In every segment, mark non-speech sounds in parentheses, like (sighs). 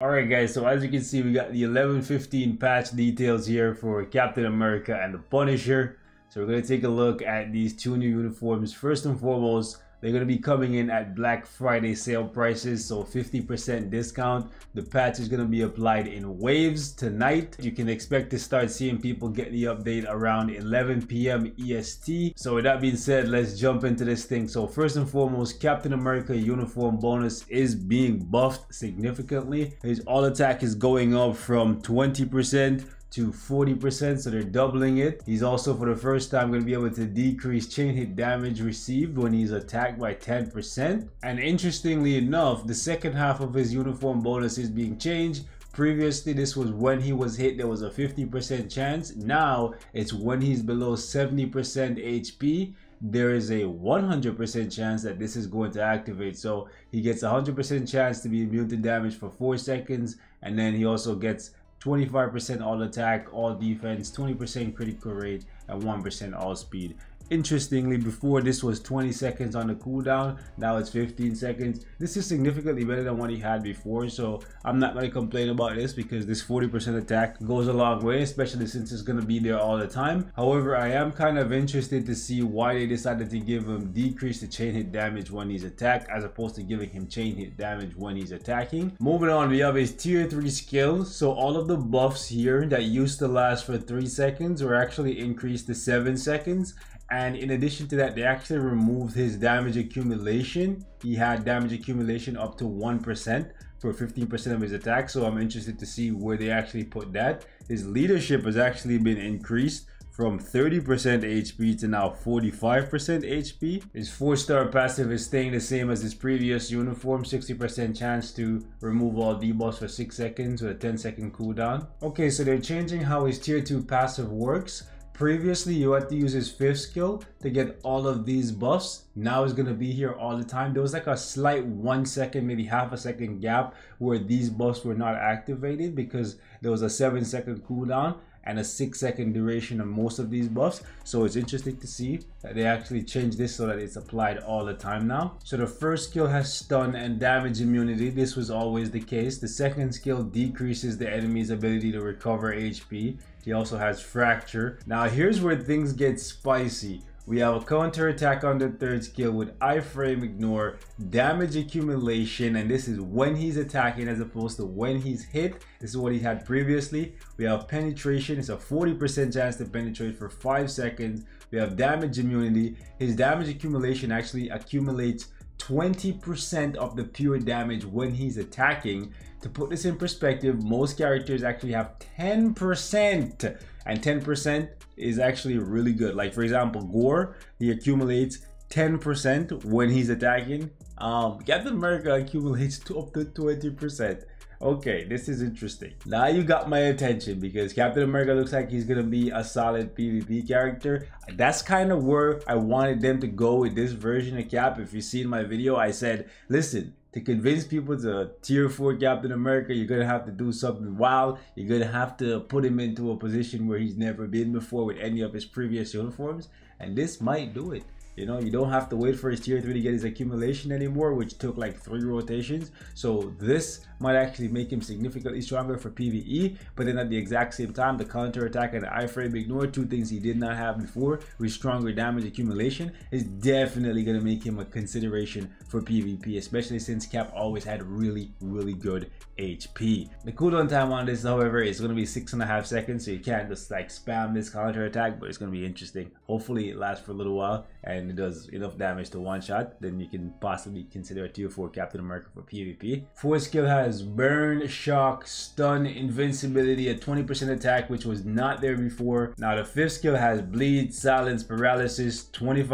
Alright guys, so as you can see we got the 11-15 patch details here for Captain America and the Punisher. So we're going to take a look at these two new uniforms. First and foremost, they're going to be coming in at Black Friday sale prices, so 50% discount. The patch is going to be applied in waves tonight. You can expect to start seeing people get the update around 11 p.m. EST. So with that being said, let's jump into this thing. So first and foremost, Captain America uniform bonus is being buffed significantly. His all attack is going up from 20% to 40%, so they're doubling it. He's also for the first time going to be able to decrease chain hit damage received when he's attacked by 10%. And interestingly enough, the second half of his uniform bonus is being changed Previously, this was when he was hit, there was a 50% chance. Now, it's when he's below 70% HP, there is a 100% chance that this is going to activate. So he gets 100% chance to be immune to damage for 4 seconds. And then he also gets 25% all attack, all defense, 20% critical rate, and 1% all speed. Interestingly, before this was 20 seconds on the cooldown, now it's 15 seconds. This is significantly better than what he had before, so I'm not going to complain about this because this 40% attack goes a long way, especially since it's going to be there all the time. However, I am kind of interested to see why they decided to give him decrease the chain hit damage when he's attacked as opposed to giving him chain hit damage when he's attacking. Moving on, we have his tier 3 skills. So all of the buffs here that used to last for 3 seconds were actually increased to 7 seconds and in addition to that they actually removed his damage accumulation he had damage accumulation up to 1% for 15% of his attack so i'm interested to see where they actually put that his leadership has actually been increased from 30% HP to now 45% HP. His 4-star passive is staying the same as his previous uniform, 60% chance to remove all debuffs for 6 seconds with a 10 second cooldown. Okay, so they're changing how his tier 2 passive works. Previously, you had to use his fifth skill to get all of these buffs. Now it's gonna be here all the time. There was like a slight one second, maybe half a second gap where these buffs were not activated because there was a seven second cooldown and a six second duration on most of these buffs. So it's interesting to see that they actually changed this so that it's applied all the time now. So the first skill has stun and damage immunity. This was always the case. The second skill decreases the enemy's ability to recover HP. He also has fracture. Now here's where things get spicy. We have a counter attack on the third skill with iframe ignore, damage accumulation, and this is when he's attacking as opposed to when he's hit. This is what he had previously. We have penetration, it's a 40% chance to penetrate for 5 seconds. We have damage immunity. His damage accumulation actually accumulates 20% of the pure damage when he's attacking. To put this in perspective, most characters actually have 10% and 10% is actually really good. Like for example, Gorr, he accumulates 10% when he's attacking. Um, Captain America accumulates to up to 20%. Okay, this is interesting. Now you got my attention because Captain America looks like he's gonna be a solid PvP character. That's kind of where I wanted them to go with this version of Cap. If you seen my video, I said, listen, to convince people to tier 4 Captain America, you're to have to do something wild. You're to have to put him into a position where he's never been before with any of his previous uniforms. And this might do it. You know, you don't have to wait for his tier 3 to get his accumulation anymore, which took like 3 rotations. So this might actually make him significantly stronger for PvE. But then at the exact same time, the counter attack and the iframe ignore, two things he did not have before, with stronger damage accumulation, is definitely going to make him a consideration for PvP, especially since Cap always had really, really good HP. The cooldown time on this, however, is going to be six and a half seconds, so you can't just like spam this counter attack, but it's going to be interesting. Hopefully it lasts for a little while and it does enough damage to one shot, then you can possibly consider a tier 4 Captain America for PvP. Fourth skill has burn, shock, stun, invincibility, a 20% attack, which was not there before. Now the fifth skill has bleed, silence, paralysis, 25%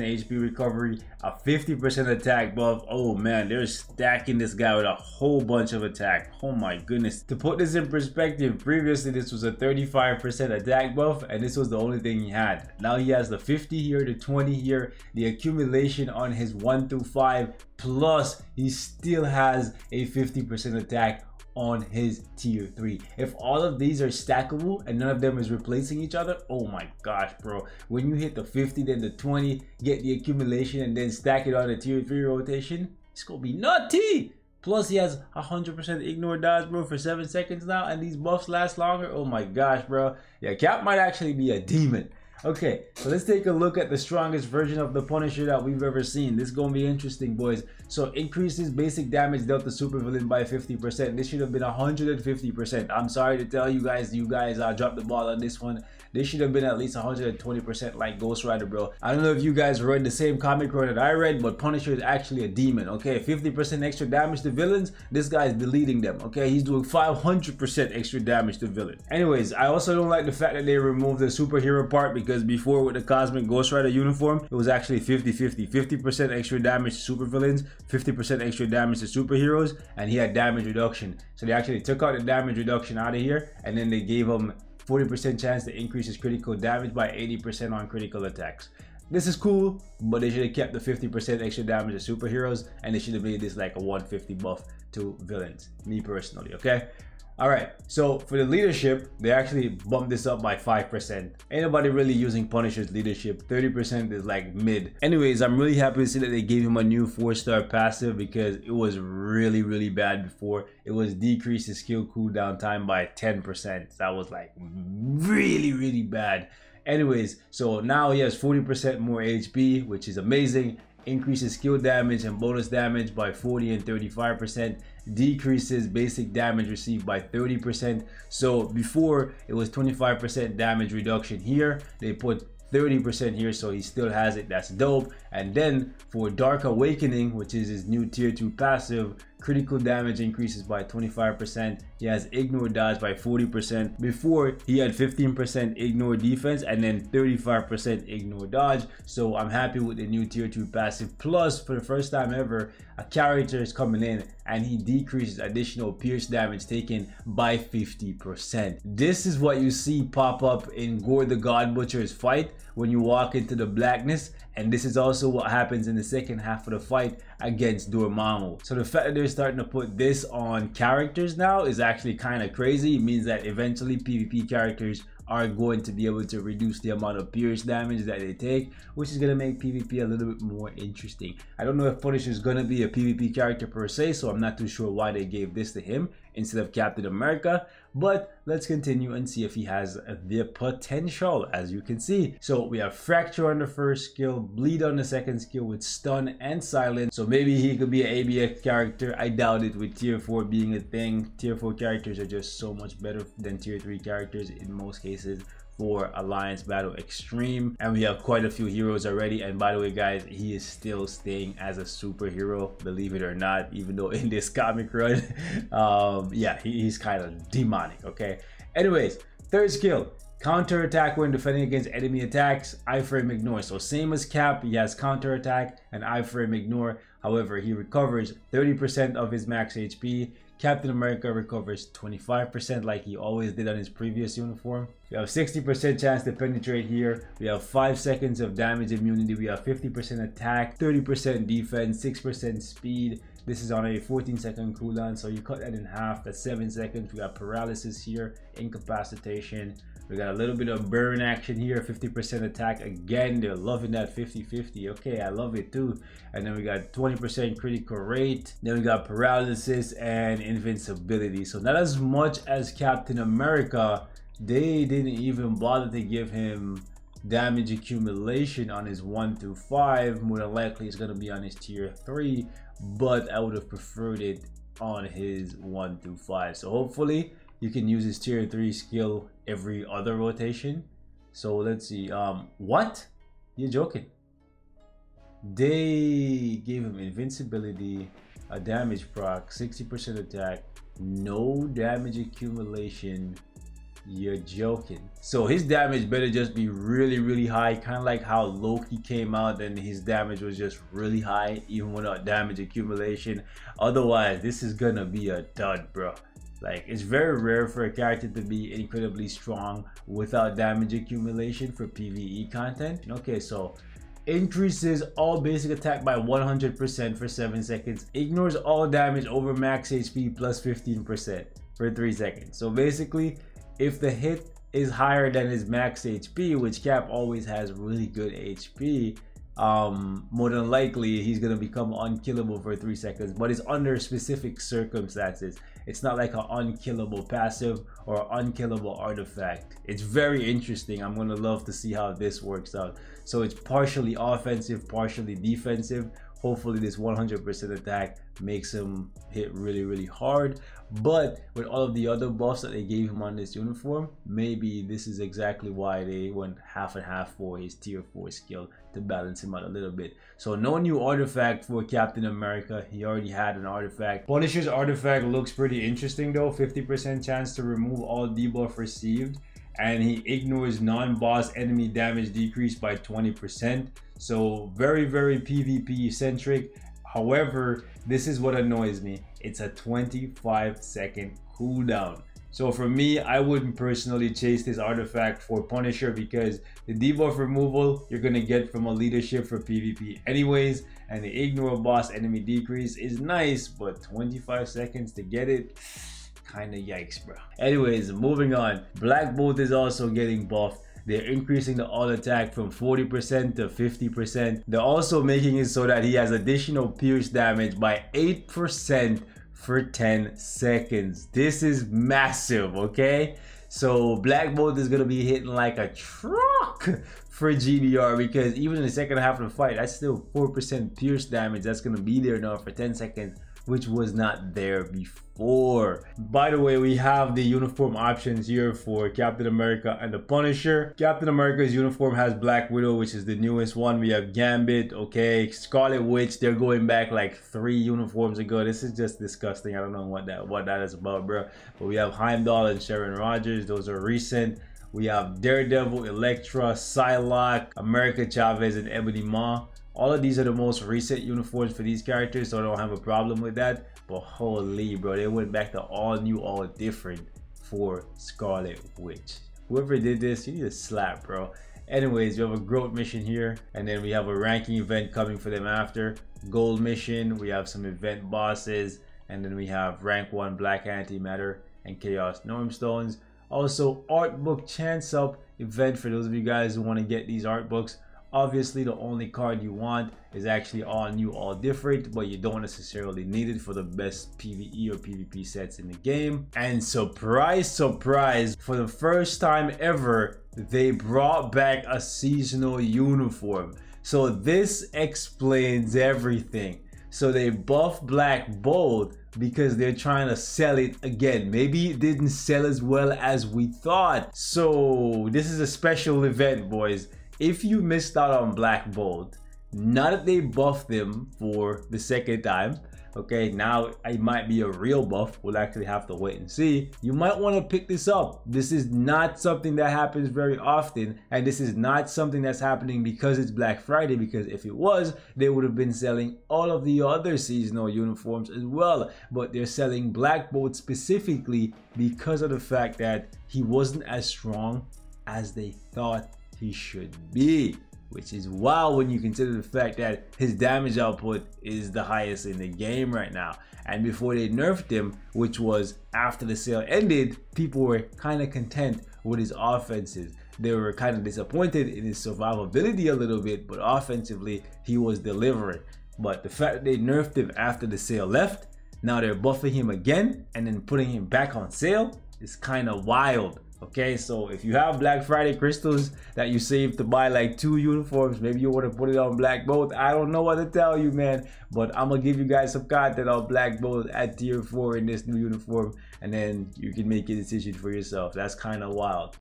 HP recovery, a 50% attack buff. Oh man, they're stacking this guy with a whole bunch of attack. Oh my goodness. To put this in perspective, previously this was a 35% attack buff and this was the only thing he had. Now he has the 50 here, the 20 here, the accumulation on his 1 through 5, plus he still has a 50% attack on his tier 3. If all of these are stackable and none of them is replacing each other, oh my gosh, bro. When you hit the 50, then the 20, get the accumulation and then stack it on a tier 3 rotation, it's gonna be nutty. Plus, he has 100% ignore dodge, bro, for 7 seconds now, and these buffs last longer. Oh my gosh, bro. Yeah, Cap might actually be a demon. Okay, so let's take a look at the strongest version of the Punisher that we've ever seen. This is gonna be interesting, boys. So increases basic damage dealt to supervillain by 50%. This should have been 150%. I'm sorry to tell you guys, you guys uh, dropped the ball on this one. This should have been at least 120% like Ghost Rider, bro. I don't know if you guys read the same comic run that I read, but Punisher is actually a demon, okay? 50% extra damage to villains, this guy is deleting them, okay? He's doing 500% extra damage to villains. Anyways, I also don't like the fact that they removed the superhero part because before with the Cosmic Ghost Rider uniform, it was actually 50-50. 50% extra damage to supervillains, 50% extra damage to superheroes, and he had damage reduction. So they actually took out the damage reduction out of here, and then they gave him 40% chance to increase his critical damage by 80% on critical attacks. This is cool, but they should have kept the 50% extra damage to superheroes and they should have made this like a 150 buff to villains, me personally, okay? All right, so for the leadership, they actually bumped this up by 5%. Ain't nobody really using Punisher's leadership. 30% is like mid. Anyways, I'm really happy to see that they gave him a new 4-star passive because it was really, really bad before. It was decreased his skill cooldown time by 10%. That was like really, really bad. Anyways, so now he has 40% more HP, which is amazing increases skill damage and bonus damage by 40 and 35%, decreases basic damage received by 30%. So before it was 25% damage reduction here, they put 30% here so he still has it. That's dope. And then for dark awakening which is his new tier 2 passive critical damage increases by 25%. He has ignore dodge by 40%. Before, he had 15% ignore defense and then 35% ignore dodge. So I'm happy with the new tier 2 passive. Plus, for the first time ever, a character is coming in and he decreases additional pierce damage taken by 50%. This is what you see pop up in Gorr the God Butcher's fight when you walk into the blackness and this is also what happens in the second half of the fight against Dormammu. So the fact that they're starting to put this on characters now is actually kind of crazy. It means that eventually PvP characters are going to be able to reduce the amount of pierce damage that they take, which is going to make PvP a little bit more interesting. I don't know if Punisher is going to be a PvP character per se, so I'm not too sure why they gave this to him instead of Captain America, but let's continue and see if he has the potential, as you can see. So we have Fracture on the first skill, Bleed on the second skill with Stun and Silence. So maybe he could be an ABX character. I doubt it with Tier 4 being a thing. Tier 4 characters are just so much better than Tier 3 characters in most cases for Alliance Battle Extreme. And we have quite a few heroes already. And by the way, guys, he is still staying as a superhero, believe it or not, even though (laughs) in this comic run, (laughs) um, yeah, he, he's kind of demonic, okay? Anyways, third skill, counter attack when defending against enemy attacks iframe ignore so same as cap he has counter attack and iframe ignore however he recovers 30 percent of his max hp Captain America recovers 25% like he always did on his previous uniform. We have 60% chance to penetrate here. We have 5 seconds of damage immunity. We have 50% attack, 30% defense, 6% speed. This is on a 14 second cooldown, so you cut that in half. That's 7 seconds. We got paralysis here, incapacitation, we got a little bit of burn action here, 50% attack. Again, they're loving that 50-50. Okay, I love it too. And then we got 20% critical rate. Then we got paralysis and invincibility. So not as much as Captain America. They didn't even bother to give him damage accumulation on his 1 through 5. More than likely it's going to be on his tier 3. But I would have preferred it on his 1 through 5. So hopefully you can use his tier 3 skill every other rotation. So let's see. Um, what? You're joking. They gave him invincibility, a damage proc, 60% attack, no damage accumulation. You're joking. So his damage better just be really, really high. Kind of like how Loki came out and his damage was just really high, even without damage accumulation. Otherwise, this is gonna be a dud, bro. Like it's very rare for a character to be incredibly strong without damage accumulation for PvE content. Okay, so increases all basic attack by 100% for 7 seconds, ignores all damage over max HP plus 15% for 3 seconds. So basically, if the hit is higher than his max HP, which Cap always has really good HP, um, more than likely he's gonna become unkillable for three seconds, but it's under specific circumstances. It's not like an unkillable passive or unkillable artifact. It's very interesting. I'm gonna love to see how this works out. So it's partially offensive, partially defensive. Hopefully this 100% attack makes him hit really, really hard. But with all of the other buffs that they gave him on this uniform, maybe this is exactly why they went half and half for his tier 4 skill to balance him out a little bit. So no new artifact for Captain America. He already had an artifact. Punisher's artifact looks pretty interesting though. 50% chance to remove all debuff received. And he ignores non-boss enemy damage decrease by 20%. So very, very PvP centric. However, this is what annoys me. It's a 25 second cooldown. So for me, I wouldn't personally chase this artifact for Punisher because the debuff removal you're gonna get from a leadership for PvP anyways, and the ignore boss enemy decrease is nice, but 25 seconds to get it, (sighs) kinda yikes, bro. Anyways, moving on. Black Bolt is also getting buffed. They're increasing the all attack from 40% to 50%. They're also making it so that he has additional pierce damage by 8% for 10 seconds. This is massive, okay? So Black Bolt is gonna be hitting like a truck for GBR because even in the second half of the fight, that's still 4% pierce damage. That's gonna be there now for 10 seconds which was not there before. By the way, we have the uniform options here for Captain America and the Punisher. Captain America's uniform has Black Widow, which is the newest one. We have Gambit, okay, Scarlet Witch. They're going back like three uniforms ago. This is just disgusting. I don't know what that what that is about, bro. But we have Heimdall and Sharon Rogers. Those are recent. We have Daredevil, Elektra, Psylocke, America Chavez, and Ebony Maw. All of these are the most recent uniforms for these characters, so I don't have a problem with that. But holy, bro, they went back to all new, all different for Scarlet Witch. Whoever did this, you need a slap, bro. Anyways, we have a growth mission here, and then we have a ranking event coming for them after. Gold mission, we have some event bosses, and then we have rank 1 Black Antimatter and Chaos Norn Stones. Also, art book chance up event for those of you guys who want to get these art books. Obviously, the only card you want is actually all new, all different, but you don't necessarily need it for the best PvE or PvP sets in the game. And surprise, surprise, for the first time ever, they brought back a seasonal uniform. So this explains everything. So they buff Black Bolt because they're trying to sell it again. Maybe it didn't sell as well as we thought. So this is a special event, boys if you missed out on Black Bolt, now that they buffed them for the second time, okay, now it might be a real buff. We'll actually have to wait and see. You might want to pick this up. This is not something that happens very often, and this is not something that's happening because it's Black Friday, because if it was, they would have been selling all of the other seasonal uniforms as well. But they're selling Black Bolt specifically because of the fact that he wasn't as strong as they thought he should be which is wild when you consider the fact that his damage output is the highest in the game right now. And before they nerfed him, which was after the sale ended, people were kind of content with his offenses. They were kind of disappointed in his survivability a little bit, but offensively, he was delivering. But the fact that they nerfed him after the sale left, now they're buffing him again and then putting him back on sale is kind of wild. Okay, so if you have Black Friday crystals that you save to buy like two uniforms, maybe you want to put it on Black Bolt. I don't know what to tell you, man. But I'm gonna give you guys some content on Black Bolt at tier four in this new uniform, and then you can make a decision for yourself. That's kind of wild.